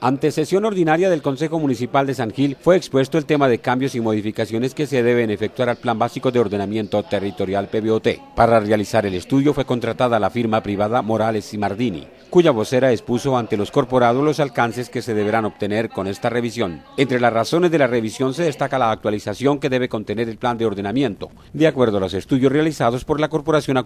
Ante sesión ordinaria del Consejo Municipal de San Gil fue expuesto el tema de cambios y modificaciones que se deben efectuar al Plan Básico de Ordenamiento Territorial PBOT. Para realizar el estudio fue contratada la firma privada Morales y Mardini, cuya vocera expuso ante los corporados los alcances que se deberán obtener con esta revisión. Entre las razones de la revisión se destaca la actualización que debe contener el plan de ordenamiento, de acuerdo a los estudios realizados por la Corporación